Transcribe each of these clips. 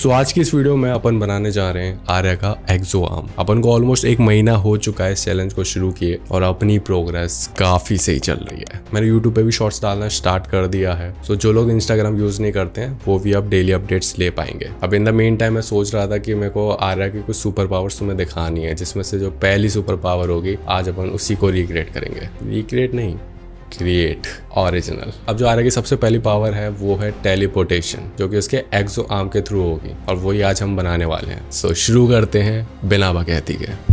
सो so, आज की इस वीडियो में अपन बनाने जा रहे हैं आर्या का एक्सो आर्म अपन को ऑलमोस्ट एक महीना हो चुका है इस चैलेंज को शुरू किए और अपनी प्रोग्रेस काफ़ी सही चल रही है। मैंने यूट्यूब पे भी शॉर्ट्स डालना स्टार्ट कर दिया है। सो so, जो लोग इंस्टाग्राम यूज़ नहीं करते हैं वो भी अब डेली अपडेट्स ले पाएँगे। अब इन द मेन टाइम मैं सोच रहा था कि मेरे को आर्या की कुछ सुपर पावर्स तुम्हें दिखानी है जिसमें से जो पहली सुपर पावर होगी आज अपन उसी को रिक्रिएट करेंगे। रिक्रिएट नहीं क्रिएट ओरिजिनल अब जो आ की सबसे पहली पावर है, वो है टेलीपोर्टेशन जो कि उसके एक्सो आर्म के थ्रू होगी और वही आज हम बनाने वाले हैं। सो शुरू करते हैं बिना बकैती के।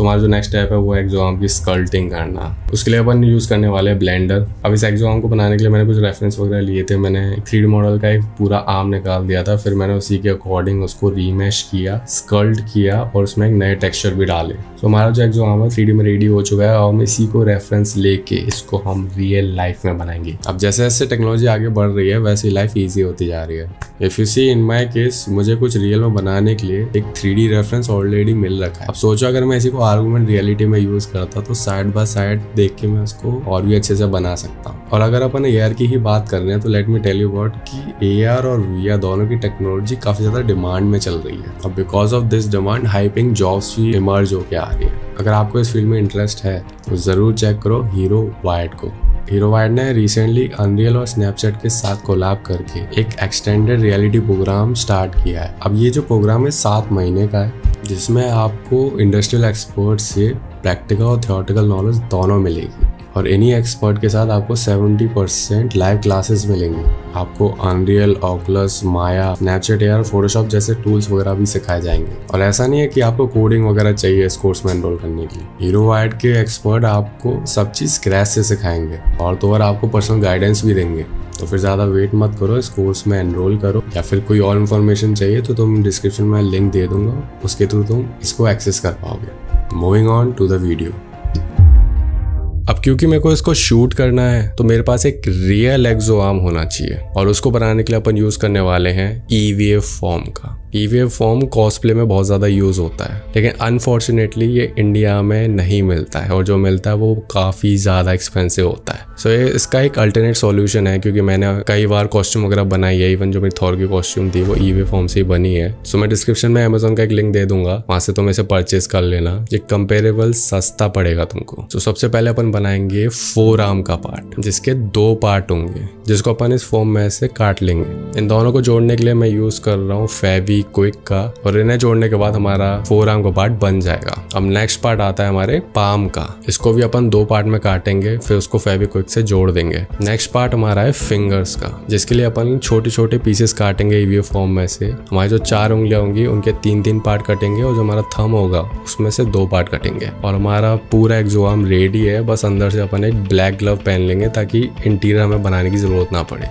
तो हमारा जो नेक्स्ट स्टेप है वो एग्ज़ाम की स्कल्टिंग करना। उसके लिए अपन यूज़ करने वाले ब्लेंडर अब इस एग्ज़ाम को बनाने के लिए मैंने कुछ रेफरेंस वगैरह लिए थे। मैंने थ्री मॉडल का एक पूरा आर्म निकाल दिया था। फिर मैंने उसी के अकॉर्डिंग उसको रीमेश किया स्कल्ट किया और उसमें एक नए टेक्स्चर भी डाले। तो हमारा जो एग्ज़ाम है थ्री में रेडी हो चुका है। और हम इसी को रेफरेंस लेके इसको हम रियल लाइफ में बनाएँगे। अब जैसे जैसे टेक्नोलॉजी आगे बढ़ रही है, वैसे लाइफ ईजी होती जा रही है। If you see in my case मुझे कुछ रियल में बनाने के लिए एक थ्री रेफरेंस ऑलरेडी मिल रखा है। अब सोचो, अगर मैं इसी को आर्गूमेंट रियलिटी में यूज़ करता तो साइड बाय साइड देख के मैं उसको और भी अच्छे से बना सकता हूँ। और अगर अपन ए की ही बात कर रहे हैं तो let me tell you what कि ए और वी दोनों की टेक्नोलॉजी काफ़ी ज़्यादा डिमांड में चल रही है। और because of this demand hyping jobs भी इमर्ज होके आ रही है। अगर आपको इस फ़ील्ड में इंटरेस्ट है तो ज़रूर चेक करो हीरो वाइट को। हीरो वाइड ने रिसेंटली अनरियल और स्नैपचैट के साथ कोलाब करके एक एक्सटेंडेड रियलिटी प्रोग्राम स्टार्ट किया है। अब ये जो प्रोग्राम है सात महीने का है, जिसमें आपको इंडस्ट्रियल एक्सपर्ट से प्रैक्टिकल और थियोटिकल नॉलेज दोनों मिलेगी। और एनी एक्सपर्ट के साथ आपको 70 परसेंट लाइव क्लासेस मिलेंगी। आपको unreal Oculus Maya Snapchat air Photoshop जैसे टूल्स वगैरह भी सिखाए जाएँगे। और ऐसा नहीं है कि आपको कोडिंग वगैरह चाहिए इस कोर्स में एनरोल करने के लिए। हीरो वाइड के एक्सपर्ट आपको सब चीज़ क्रैश से सिखाएँगे और तो और आपको पर्सनल गाइडेंस भी देंगे। तो फिर ज़्यादा वेट मत करो, इस कोर्स में एनरोल करो। या फिर कोई और इन्फॉर्मेशन चाहिए तो तुम डिस्क्रिप्शन में लिंक दे दूँगा, उसके थ्रू तुम इसको एक्सेस कर पाओगे। Moving on to the video क्योंकि मेरे को इसको शूट करना है तो मेरे पास एक रियल एक्सो आर्म होना चाहिए। और उसको बनाने के लिए अपन यूज़ करने वाले हैं ईवीएफ फॉर्म का। ईवीएफ फॉर्म कॉस्प्ले में बहुत ज़्यादा यूज़ होता है लेकिन अनफॉर्चुनेटली ये इंडिया में नहीं मिलता है। और जो मिलता है वो काफ़ी ज़्यादा एक्सपेंसिव होता है। सो so, ये इसका एक अल्टरनेट सॉल्यूशन है क्योंकि मैंने कई बार कॉस्ट्यूम वगैरह बनाई है इवन जो मेरी थॉर की कॉस्ट्यूम थी वो ईवी फॉर्म से ही बनी है। सो so, मैं डिस्क्रिप्शन में अमेजोन का एक लिंक दे दूँगा वहाँ से तुम इसे परचेज कर लेना। ये कंपेरेबल सस्ता पड़ेगा तुमको। तो so, सबसे पहले अपन बनाएँगे फोर आर्म का पार्ट, जिसके दो पार्ट होंगे, जिसको अपन इस फॉर्म में से काट लेंगे। इन दोनों को जोड़ने के लिए मैं यूज़ कर रहा हूँ फेवी क्विक का, और इन्हें जोड़ने के बाद हमारा फोर आर्म का पार्ट बन जाएगा। अब नेक्स्ट पार्ट आता है हमारे पाम का। इसको भी अपन दो पार्ट में काटेंगे, फिर उसको फेवी क्विक से जोड़ देंगे। नेक्स्ट पार्ट हमारा है फिंगर्स का, जिसके लिए अपन छोटे छोटे पीसेस काटेंगे ईवीओ फॉर्म में से। हमारी जो चार उंगलियाँ होंगी, उनके तीन तीन पार्ट कटेंगे, और जो हमारा थम होगा, उसमें से दो पार्ट कटेंगे। और हमारा पूरा एक्जोआम रेडी है, बस अंदर से अपन एक ब्लैक ग्लव पहन लेंगे ताकि इंटीरियर हमें बनाने की ज़रूरत ना पड़े।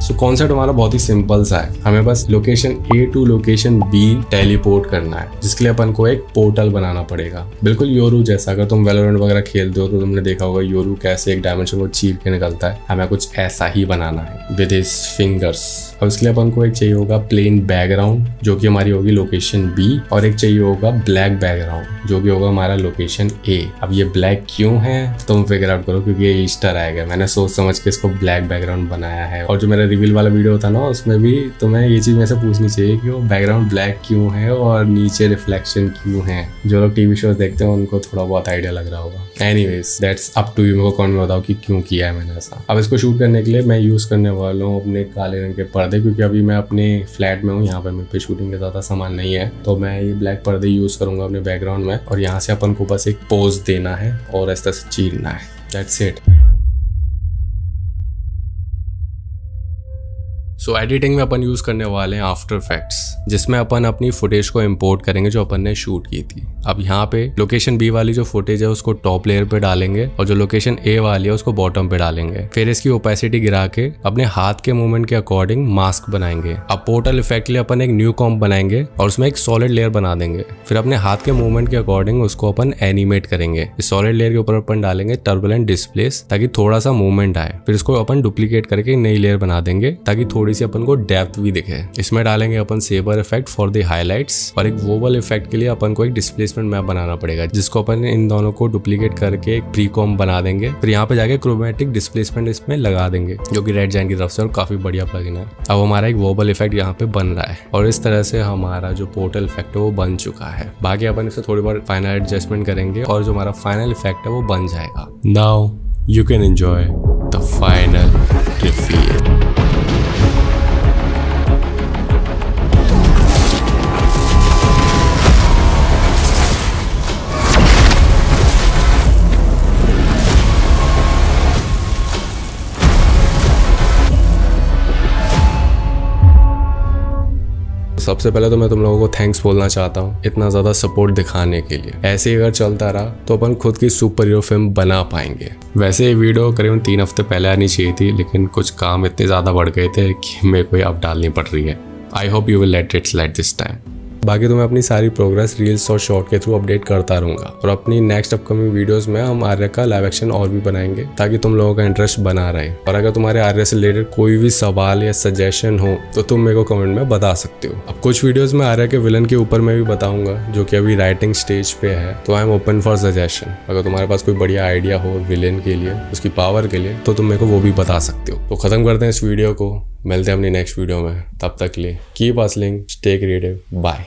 सो कॉन्सेप्ट हमारा बहुत ही सिंपल सा है। हमें बस location A to location B teleport करना है, जिसके लिए अपन को एक पोर्टल बनाना पड़ेगा। बिल्कुल योरू जैसा, अगर तुम वेलोरेंट वगैरह खेलते हो तो तुमने देखा होगा योरू कैसे एक डायमेंशन को चीर के निकलता है। हमें कुछ ऐसा ही बनाना है विद हिज फिंगर्स अब इसके लिए अपन को एक चाहिए होगा प्लेन बैकग्राउंड जो कि हमारी होगी लोकेशन बी और एक चाहिए होगा ब्लैक बैकग्राउंड जो कि होगा हमारा लोकेशन ए अब ये ब्लैक क्यों है, तुम फिगर आउट करो, क्योंकि ये ईस्टर आएगा मैंने सोच समझ के इसको ब्लैक बैकग्राउंड बनाया है। और जो मेरा रिवील वाला वीडियो था ना, उसमें भी तुम्हें ये चीज़ मेरे से पूछनी चाहिए कि वो बैकग्राउंड ब्लैक क्यों है और नीचे रिफ्लेक्शन क्यों है? जो लोग टीवी शोज़ देखते हैं, उनको थोड़ा बहुत आइडिया लग रहा होगा। Anyways that's up to you मेरे कौन बताओ कि क्यों किया है मैंने ऐसा। अब इसको शूट करने के लिए मैं यूज़ करने वाला हूँ अपने काले रंग के पर्दे, क्योंकि अभी मैं अपने फ्लैट में हूँ, यहाँ पे मेरे पे शूटिंग का ज़्यादा सामान नहीं है। तो मैं ये ब्लैक पर्दे यूज़ करूँगा अपने बैकग्राउंड में, और यहाँ से अपन को बस एक पोज देना है और ऐसा से चीरना है। दैट्स इट सो एडिटिंग में अपन यूज़ करने वाले हैं आफ्टर इफेक्ट्स जिसमें अपन अपनी फुटेज को इम्पोर्ट करेंगे जो अपन ने शूट की थी। अब यहाँ पे लोकेशन बी वाली जो फुटेज है, उसको टॉप लेयर पे डालेंगे और जो लोकेशन ए वाली है, उसको बॉटम पे डालेंगे। फिर इसकी ओपेसिटी गिरा के अपने हाथ के मूवमेंट के अकॉर्डिंग मास्क बनाएँगे। अब पोर्टल इफ़ेक्ट लिए अपन एक न्यू कॉम्प बनाएँगे और उसमें एक सॉलिड लेयर बना देंगे। फिर अपने हाथ के मूवमेंट के अकॉर्डिंग उसको अपन एनिमेट करेंगे। इस सॉलिड लेयर के ऊपर अपन डालेंगे टर्बुलेंट डिस्प्लेस ताकि थोड़ा सा मूवमेंट आए। फिर इसको अपन डुप्लीकेट करके नई लेयर बना देंगे, ताकि थोड़ी थोड़ी सी अपन को डेप्थ भी दिखे। इसमें डालेंगे अपन saber effect for the highlights और एक वोबल इफ़ेक्ट के लिए अपन को एक डिस्प्लेसमेंट मैप बनाना पड़ेगा, जिसको अपन इन दोनों को डुप्लीकेट करके एक प्री कॉम बना देंगे। फिर यहाँ पे जाके क्रोमेटिक डिस्प्लेसमेंट इसमें लगा देंगे, जो कि रेड जैन की तरफ़ से और काफ़ी बढ़िया प्लगइन है। अब हमारा एक वोबल इफ़ेक्ट यहाँ पे बन रहा है और इस तरह से हमारा जो पोर्टल इफ़ेक्ट है वो बन चुका है। बाकी अपन इसे थोड़ी बार फाइनल एडजस्टमेंट करेंगे और जो हमारा फाइनल इफ़ेक्ट है वो बन जाएगा। Now you can enjoy the final reveal सबसे पहले तो मैं तुम लोगों को थैंक्स बोलना चाहता हूँ इतना ज़्यादा सपोर्ट दिखाने के लिए। ऐसे ही अगर चलता रहा तो अपन खुद की सुपर हीरो फ़िल्म बना पाएँगे। वैसे ये वीडियो करीबन तीन हफ़्ते पहले आनी चाहिए थी, लेकिन कुछ काम इतने ज़्यादा बढ़ गए थे कि मेरे को अब डालनी पड़ रही है। I hope you will let its let this time बाकी तो मैं अपनी सारी प्रोग्रेस रील्स और शॉर्ट के थ्रू अपडेट करता रहूँगा। और अपनी नेक्स्ट अपकमिंग वीडियोस में हम आर्य का लाइव एक्शन और भी बनाएँगे, ताकि तुम लोगों का इंटरेस्ट बना रहे। और अगर तुम्हारे आर्य से रिलेटेड कोई भी सवाल या सजेशन हो तो तुम मेरे को कमेंट में बता सकते हो। अब कुछ वीडियोज़ में आर्य के विलन के ऊपर मैं भी बताऊँगा, जो कि अभी राइटिंग स्टेज पे है। तो I am open for suggestion अगर तुम्हारे पास कोई बढ़िया आइडिया हो विलेन के लिए, उसकी पावर के लिए तो तुम मेरे को वो भी बता सकते हो। तो खत्म करते हैं इस वीडियो को। मिलते हैं अपनी नेक्स्ट वीडियो में। तब तक लिए keep hustling stay creative bye